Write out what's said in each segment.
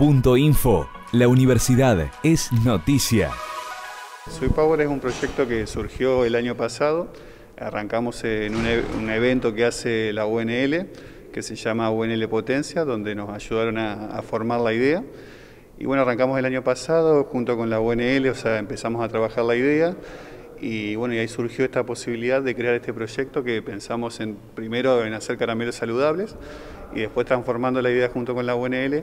Info. La universidad es noticia. Soy Power es un proyecto que surgió el año pasado. Arrancamos en un, e- evento que hace la UNL, que se llama UNL Potencia, donde nos ayudaron a, a formar la idea. Y bueno, arrancamos el año pasado junto con la UNL, o sea, empezamos a trabajar la idea. Y bueno, y ahí surgió esta posibilidad de crear este proyecto que pensamos en primero en hacer caramelos saludables y después transformando la idea junto con la UNL,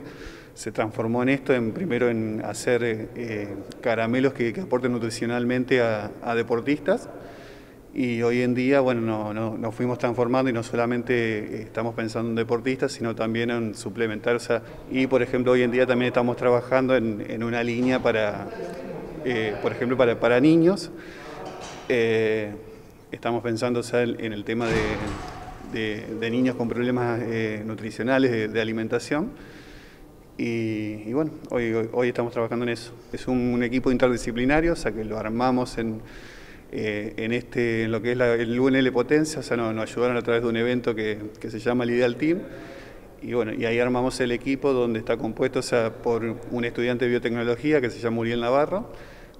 se transformó en esto, en primero en hacer eh, caramelos que, aporten nutricionalmente a, deportistas. Y hoy en día, bueno, no, no- nos fuimos transformando y no solamente eh, estamos pensando en deportistas, sino también en suplementar. O sea, y por ejemplo, hoy en día también estamos trabajando en, una línea para, eh, por ejemplo, para, niños. Estamos pensando o en el tema de, de- de niños con problemas eh, nutricionales, de, alimentación. Y, bueno, hoy, hoy, estamos trabajando en eso. Es un, equipo interdisciplinario, o sea que lo armamos en, eh, en, este, en lo que es la- el UNL Potencia, o sea, nos, nos ayudaron a través de un evento que, que se llama el Ideal Team. Y bueno, y ahí armamos el equipo donde está compuesto o sea, por un estudiante de biotecnología que se llama Uriel Navarro,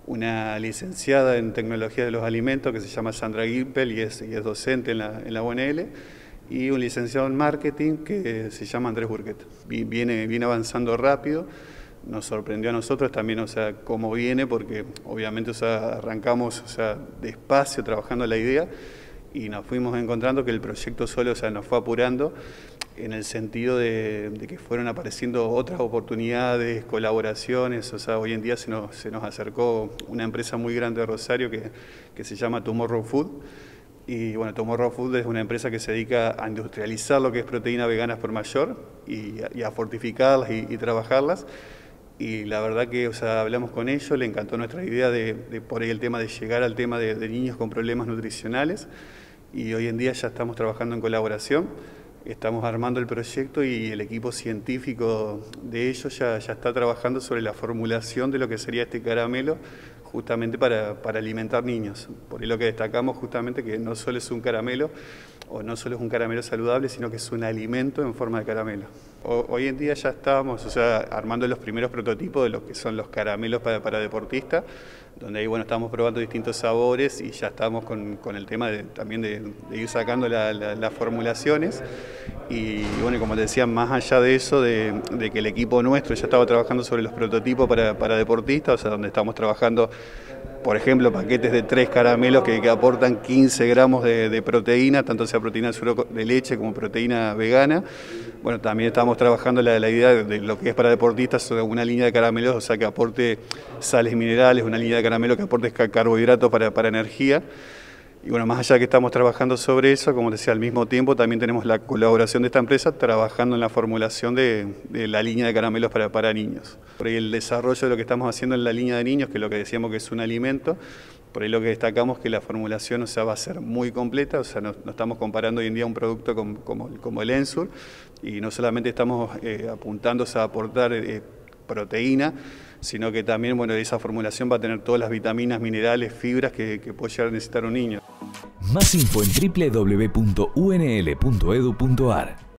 una licenciada en tecnología de los alimentos que se llama Sandra Gimpel y es, y es docente en la, en la UNL, y un licenciado en marketing que se llama Andrés Burquet. Vi- Viene, viene avanzando rápido, nos sorprendió a nosotros también, o sea, cómo viene, porque obviamente o sea, arrancamos o sea, despacio trabajando la idea y nos fuimos encontrando que el proyecto solo o sea, nos fue apurando en el sentido de, de que fueron apareciendo otras oportunidades, colaboraciones, o sea, hoy en día se nos, se nos acercó una empresa muy grande de Rosario que, que se llama Tomorrow Food, y bueno, Tomorrow Food es una empresa que se dedica a industrializar lo que es proteína veganas por mayor y, y a fortificarlas y, y trabajarlas. Y la verdad que, o sea, hablamos con ellos, le encantó nuestra idea de, de por ahí el tema de llegar al tema de, de niños con problemas nutricionales. Y hoy en día ya estamos trabajando en colaboración, estamos armando el proyecto y el equipo científico de ellos ya, está trabajando sobre la formulación de lo que sería este caramelo justamente para, para alimentar niños. Por lo que destacamos justamente que no solo es un caramelo, o no solo es un caramelo saludable, sino que es un alimento en forma de caramelo. Hoy en día ya estamos o sea, armando los primeros prototipos de lo que son los caramelos para, deportistas, donde ahí bueno, estamos probando distintos sabores y ya estamos con, con el tema de, también de, ir sacando la- la- las formulaciones. Y bueno, como te decía, más allá de eso, de, de que el equipo nuestro ya estaba trabajando sobre los prototipos para, para deportistas, o sea, donde estamos trabajando por ejemplo, paquetes de tres caramelos que, aportan 15 gramos de, proteína, tanto sea proteína de leche como proteína vegana. Bueno, también estamos trabajando la, la idea de lo que es para deportistas, una línea de caramelos, o sea, que aporte sales minerales, una línea de caramelos que aporte ca- carbohidratos para, para energía. Y bueno, más allá que estamos trabajando sobre eso, como decía, al mismo tiempo también tenemos la colaboración de esta empresa trabajando en la formulación de, la línea de caramelos para, niños. Por ahí el desarrollo de lo que estamos haciendo en la línea de niños, que es lo que decíamos que es un alimento, por ahí lo que destacamos que la formulación o sea, va a ser muy completa, o sea, no, estamos comparando hoy en día un producto como, el Ensur, y no solamente estamos eh, apuntando a aportar eh, proteína, sino que también bueno, esa formulación va a tener todas las vitaminas, minerales, fibras que puede llegar a necesitar un niño. Más info en www.unl.edu.ar.